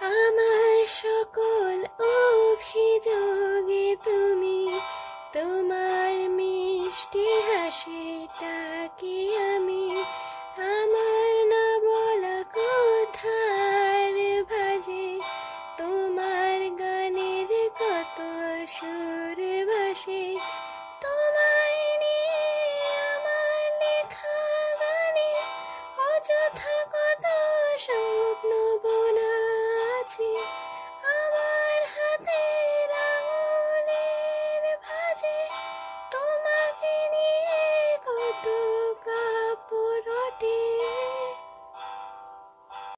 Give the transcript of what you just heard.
আমার সকল অভিযোগে তুমি, তোমার মিষ্টি হাসিটাকে আমি, আমার না বলা কথার ভাজে, তোমার গানের কত সুর ভাসে, তোমায় নিয়ে আমার লেখা গানে অযথা কথা